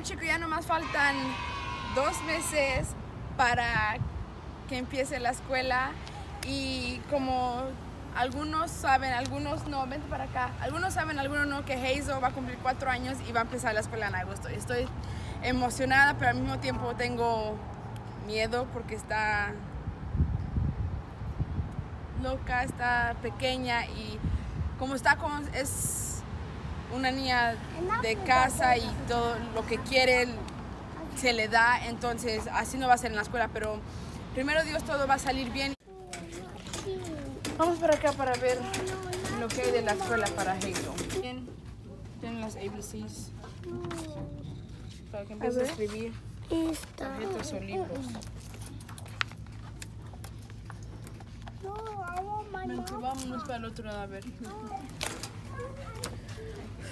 Bueno chicos, ya nomás faltan dos meses para que empiece la escuela y como algunos saben, algunos no, vente para acá, algunos saben, algunos no, que Hazel va a cumplir cuatro años y va a empezar la escuela en agosto. Estoy emocionada, pero al mismo tiempo tengo miedo porque está loca, está pequeña y como está con, es una niña de casa y todo lo que quiere se le da, entonces así no va a ser en la escuela, pero primero Dios todo va a salir bien. Vamos para acá para ver lo que hay de la escuela para Halo. Tienen las ABCs para que empiece a, escribir tarjetas o libros. Vente, vámonos para el otro lado a ver.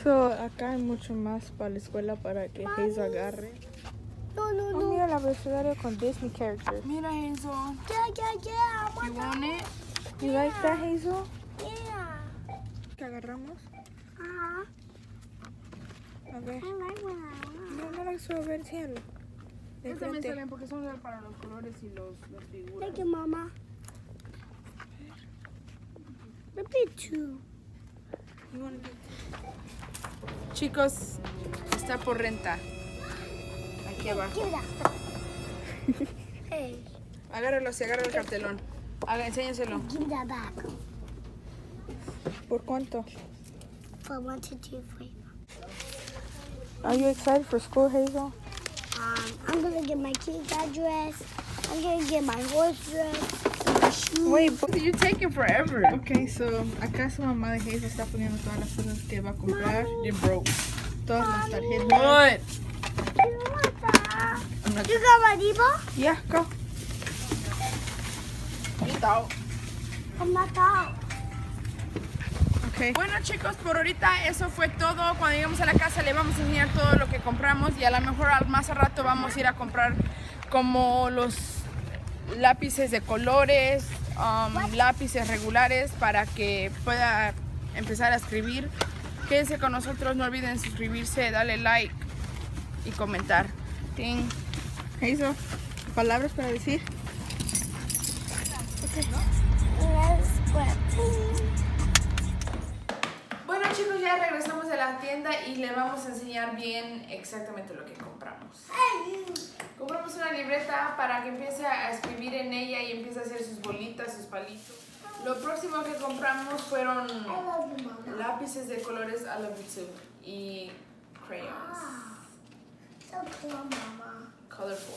So, acá hay mucho más para la escuela para que Hazel agarre. No, no, Oh, no. mira el abecedario con Disney characters. Mira Hazel. Yeah, yeah, yeah. You want it? You like that, Hazel? Yeah. ¿Qué agarramos? Uh-huh. A ver. I like I No, no la suelo ver, cielo. De Este también bien porque son para los colores y los, las figuras. Thank you, Mama. Maybe two. Chicos, está por renta. Aquí abajo. Agárralo, se agarra el cartelón. Haga, enséñaselo. ¿Por cuánto? For one, two, two. Are you excited for school, Hazel? Um, I'm gonna get my kindergarten dress. I'm gonna get my horse dress. Wait, but... You take it forever. Ok, so acá su mamá de Hazel está poniendo todas las cosas que va a comprar. You broke. Todas las tarjetas. What? You not got my Debo? Yeah, go. I'm not out. Okay. Bueno chicos, por ahorita eso fue todo. Cuando lleguemos a la casa le vamos a enseñar todo lo que compramos y a lo mejor al- más a rato vamos a ir a comprar como los lápices de colores, um, lápices regulares para que pueda empezar a escribir. Quédense con nosotros, no olviden suscribirse, darle like y comentar. Ting. Hazel, palabras para decir. Bueno chicos, ya regresamos de la tienda y le vamos a enseñar bien exactamente lo que compramos. Compramos. Una libreta para que empiece a escribir en ella y empiece a hacer sus bolitas, sus palitos. Lo próximo que compramos fueron lápices de colores I love you too y crayons, colorful.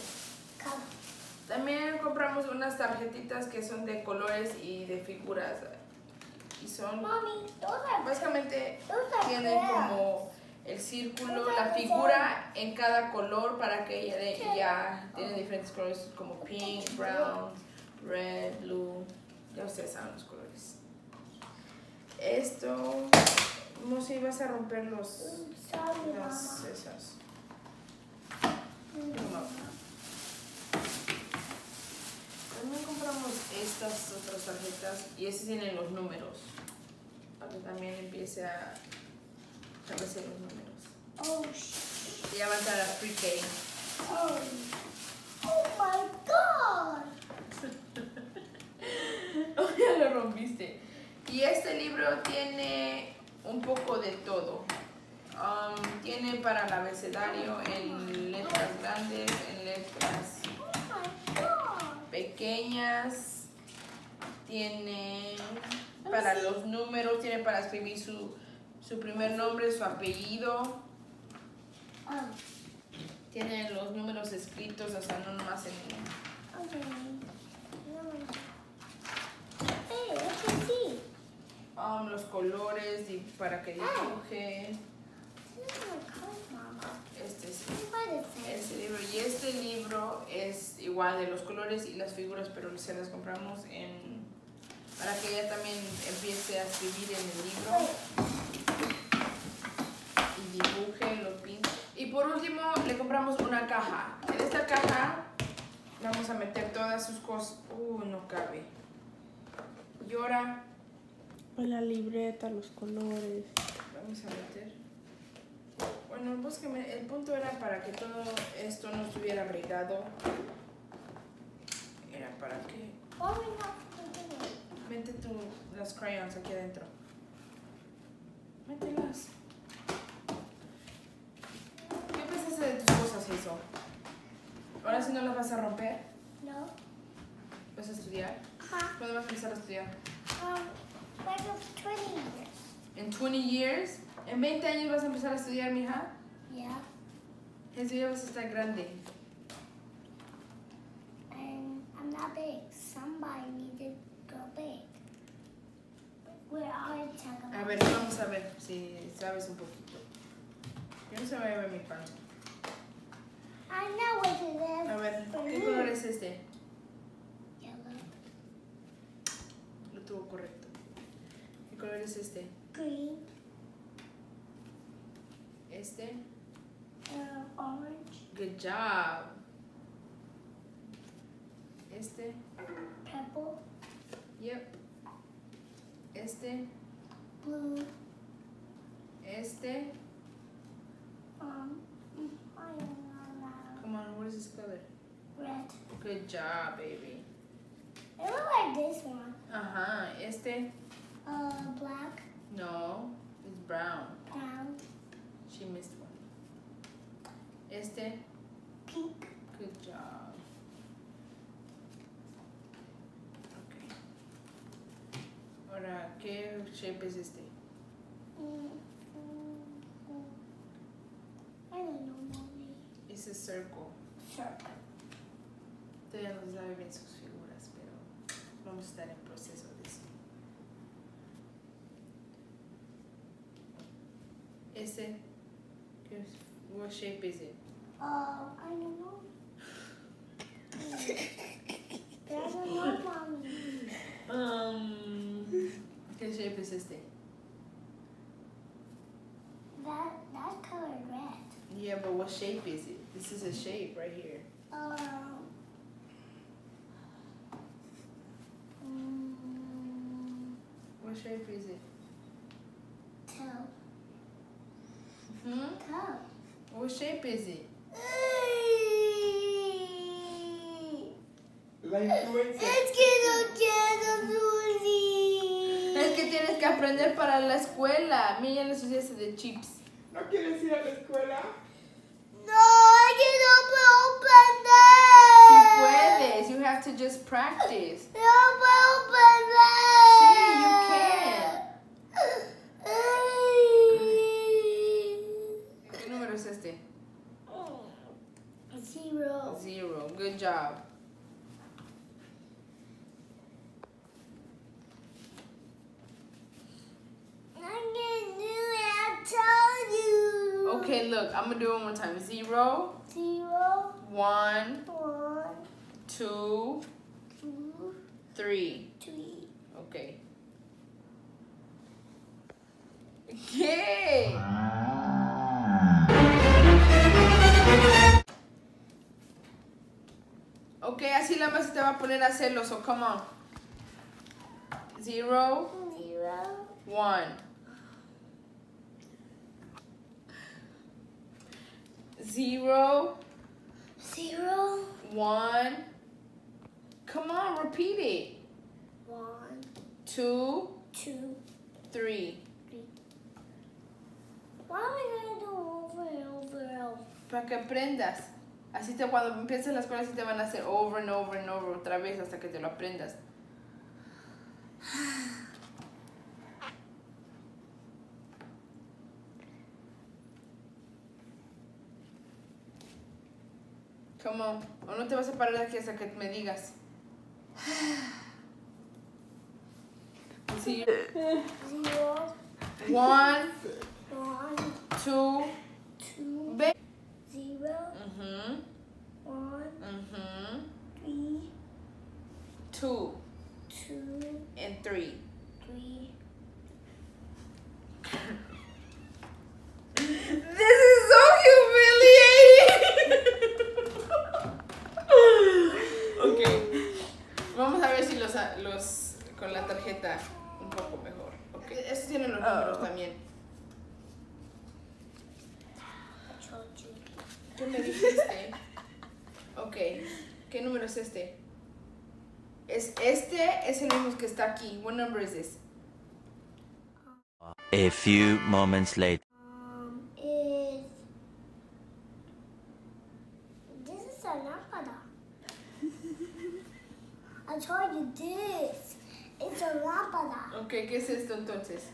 También compramos unas tarjetitas que son de colores y de figuras. Y son básicamente tienen como el círculo, la figura en cada color para que ella, ella tiene diferentes colores como pink, brown, red, blue, ya ustedes saben los colores. Esto, no sé, vas a romper los, esas. No. También compramos estas otras tarjetas y esas tienen los números para que también empiece a establecer los números. Oh, Y ya va a entrar a pre-K. oh. Oh my God. Oh, ya lo rompiste. Y este libro tiene un poco de todo. Um, tiene para el abecedario en letras grandes, en letras Oh pequeñas, tiene para los números, tiene para escribir su, su primer nombre, su apellido, Oh, tiene los números escritos, o sea, no nomás en... can see. um, los colores y para que dibuje. Color, Mama. Este es este libro. Y este libro es igual de los colores y las figuras, pero se las compramos en para que ella también empiece a escribir en el libro y dibuje, lo pinte. Y por último le compramos una caja. En esta caja vamos a meter todas sus cosas. Uh, no cabe. Llora. La libreta, los colores. Vamos a meter. Bueno, búsqueme. El punto era para que todo esto no estuviera regado. Era para que. It? Mete tu, las crayons aquí adentro. Mételas. ¿Qué pensaste eso? Ahora sí no las vas a romper. No. ¿Vas a estudiar? Huh? ¿Cuándo vas a empezar a estudiar? Um, like of 20 years. ¿En 20 years? ¿En 20 años vas a empezar a estudiar, mija? Yeah. Ese día vas a estar grande. And I'm not big. Somebody needs to go big. We're all talking A about ver, vamos a ver si sabes un poquito. Yo no se va a ver mi panza. I know what it is. A ver, ¿qué color es este? Yellow, Lo tuvo correcto. ¿Qué color es este? green, Este. uh, orange, Good job. Este. purple, Yep. Este. blue, Este. Come on, what is this color? red. Good job, baby. It looks like this one. Ajá. Este. Uh, black, No. It's brown. brown, She missed one. Este. pink, Good job. Okay. Ahora, ¿qué shape es este? mm, mm, mm. I don't know, mommy. Es a circle. Circle. Todavía no sabe bien sus figuras, pero vamos a estar en proceso de eso. Este, ¿qué es? What shape is it? Uh, I don't know. I don't know, mommy. Um, ¿Qué shape es este? That that color. Yeah, but what shape is it? This is a shape right here. Um. Mm, What shape is it? toe. Hmm? Toe. What shape is it? La influencia. Es que no quiero. Es que tienes que aprender para la escuela. A mí ya hice de chips. ¿No quieres ir a la escuela? To just practice. No puedo aprender. Sí, you can. ¿Qué número es este? Zero. Zero. Good job. I can do it. I told you. Okay, look, I'm gonna do it one more time. Zero, Zero, one, one, two, two, three. Three. Okay. Yay! Ok, así la más te va a poner a hacerlo, so come on. Zero, Zero, one. Zero, zero, one. Come on, repeat it. one, Two, two, three. three. Why am I gonna do over and over and over? Para que aprendas. Así te cuando empieces la escuela así te van a hacer over and over and over otra vez hasta que te lo aprendas. Come on. O no te vas a parar de aquí hasta que me digas. Sí. Zero, One, one, two, two, ve. zero, Mhm. one, Mhm. three, Two two, and three. This is so humiliating. ok. Vamos a ver si los, los con la tarjeta un poco mejor. Ok. Estos tienen los números también. told you. ¿Qué me dijiste? Ok, ¿qué número es este? Es, este es el mismo que está aquí. What number is this? A few moments later. Um, is this is a lámpara? I told you this. It's a lámpara. Ok, ¿qué es esto entonces?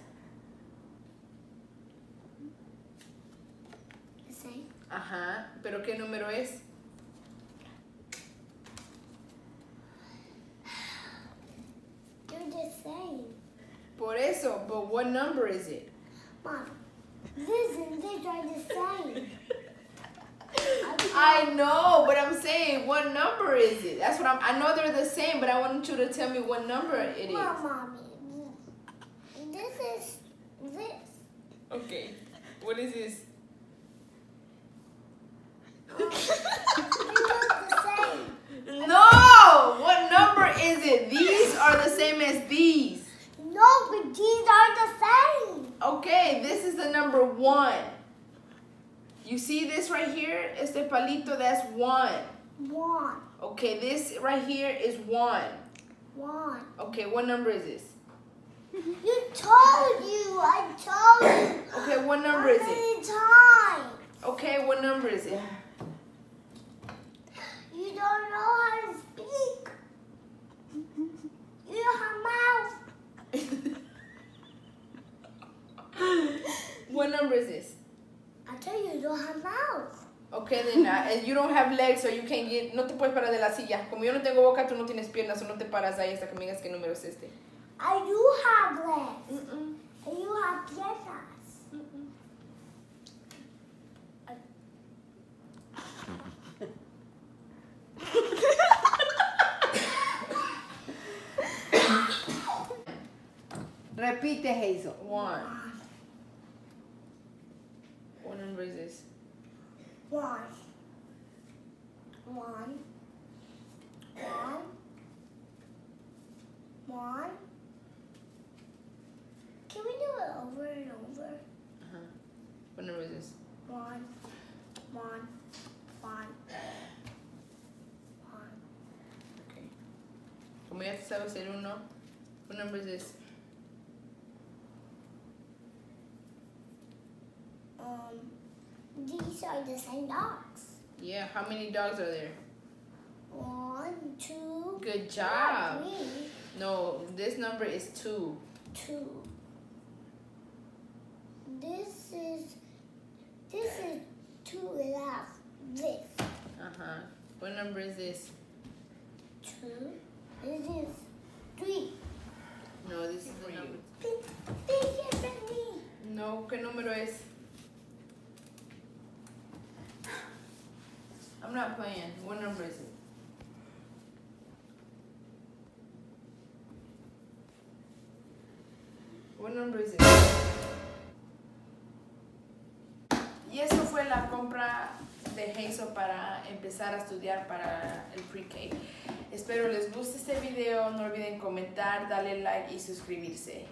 Ajá, ¿pero qué número es? You're the same. Por eso, but what number is it? Mom, this and this are the same. I know, but I'm saying, what number is it? That's what I'm. I know they're the same, but I want you to tell me what number it is. Mom, mommy, this is this. Okay, what is this? You look the same. No! What number is it? These are the same as these. No, but these are the same. Okay, this is the number one. You see this right here? Este palito, that's one. One, Okay, this right here is one. one. Okay, what number is this? You told you. I told you. Okay, what number How is it? times? Okay, what number is it? What number is this? I tell you, you don't have mouth. Okay, then uh, and you don't have legs, so you can get. No te puedes parar de la silla. Como yo no tengo boca, tú no tienes piernas, o no te paras ahí hasta que me digas qué número es este. I do have legs. Mm-mm. And you have piernas. Mm-mm. Repite, Hazel. One. What number is this? One. One. One. One. Can we do it over and over? Uh-huh. What number is this? One. One. One. One. Okay. Como ya sabes el uno, what number is this? These are the same dogs. Yeah, how many dogs are there? One, two, Good job. three, No, this number is two. two. This is this is two half. This Uh-huh. What number is this? two. This is three. No, this is for you. Big, big me. No, ¿qué número es? Not playing. What number is it? What number is it? Y eso fue la compra de Hazel para empezar a estudiar para el pre-K. Espero les guste este video. No olviden comentar, darle like y suscribirse.